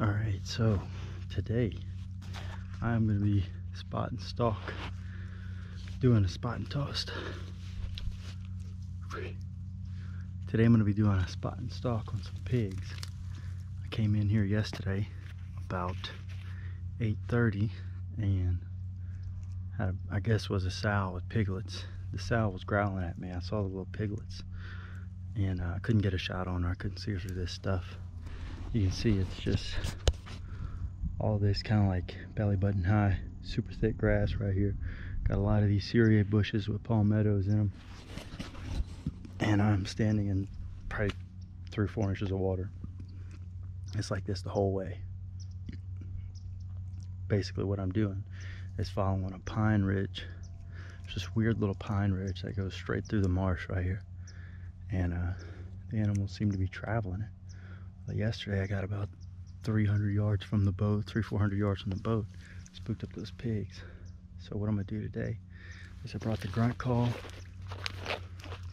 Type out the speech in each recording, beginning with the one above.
All right, so today I'm to be spot and stalk, doing a spot and toast. Today I'm to be doing a spot and stalk on some pigs. I came in here yesterday about 8.30 and had a, I guess was a sow with piglets. The sow was growling at me. I saw the little piglets and uh, I couldn't get a shot on her. I couldn't see her through this stuff you can see it's just all this kind of like belly button high super thick grass right here. Got a lot of these cereus bushes with palmettos in them and I'm standing in probably three four inches of water. It's like this the whole way. Basically what I'm doing is following a pine ridge. It's this weird little pine ridge that goes straight through the marsh right here. And uh, the animals seem to be traveling it yesterday I got about 300 yards from the boat, three, 400 yards from the boat. Spooked up those pigs. So what I'm gonna do today is I brought the grunt call.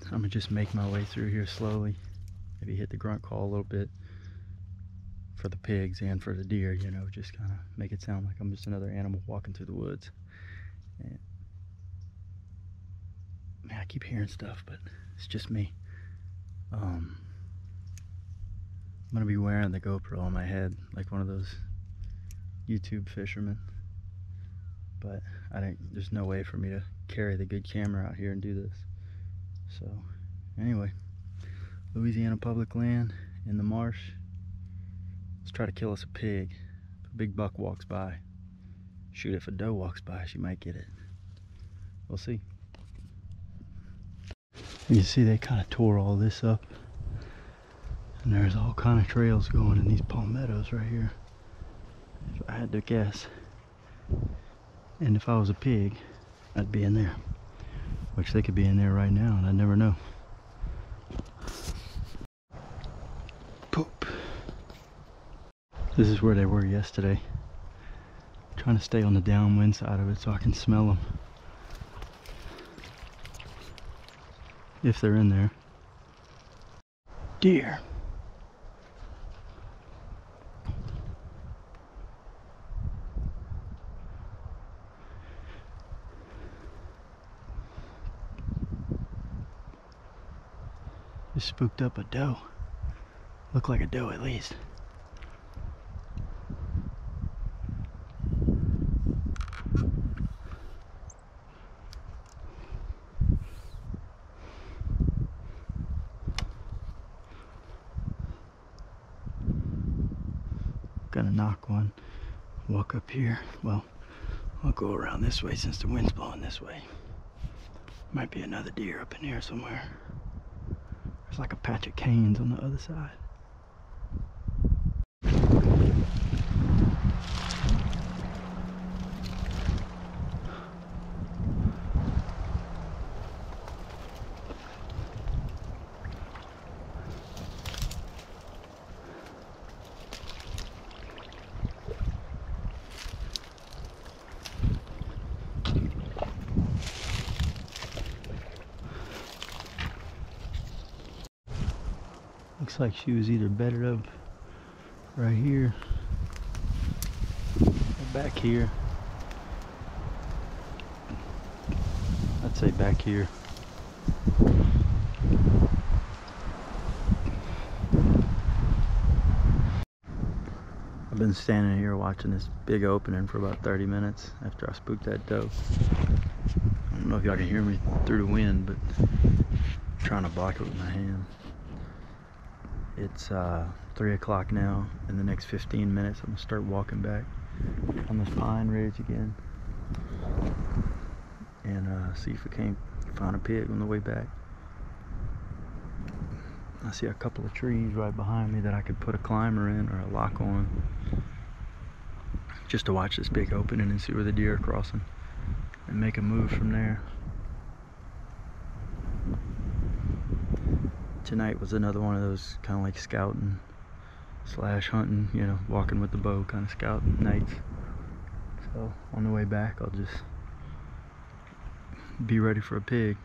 I'm gonna just make my way through here slowly. Maybe hit the grunt call a little bit for the pigs and for the deer, you know, just kind of make it sound like I'm just another animal walking through the woods. And man, I keep hearing stuff, but it's just me. Um, I'm gonna be wearing the GoPro on my head like one of those YouTube fishermen. But I don't there's no way for me to carry the good camera out here and do this. So anyway, Louisiana public land in the marsh. Let's try to kill us a pig. If a big buck walks by. Shoot if a doe walks by, she might get it. We'll see. You see they kind of tore all this up. And there's all kind of trails going in these palmettos right here. If I had to guess. And if I was a pig, I'd be in there. Which they could be in there right now and I'd never know. Poop. This is where they were yesterday. trying to stay on the downwind side of it so I can smell them. If they're in there. Deer. Just spooked up a doe. Looked like a doe at least. Gonna knock one, walk up here. Well, I'll go around this way since the wind's blowing this way. Might be another deer up in here somewhere. There's like a patch of canes on the other side. Looks like she was either bedded up right here or back here. I'd say back here. I've been standing here watching this big opening for about 30 minutes after I spooked that doe. I don't know if y'all can hear me through the wind, but I'm trying to block it with my hand. It's uh, 3 o'clock now. In the next 15 minutes, I'm going to start walking back on this pine ridge again and uh, see if I can't find a pig on the way back. I see a couple of trees right behind me that I could put a climber in or a lock on just to watch this big opening and see where the deer are crossing and make a move from there. Tonight was another one of those kind of like scouting slash hunting, you know, walking with the bow kind of scouting nights. So on the way back, I'll just be ready for a pig.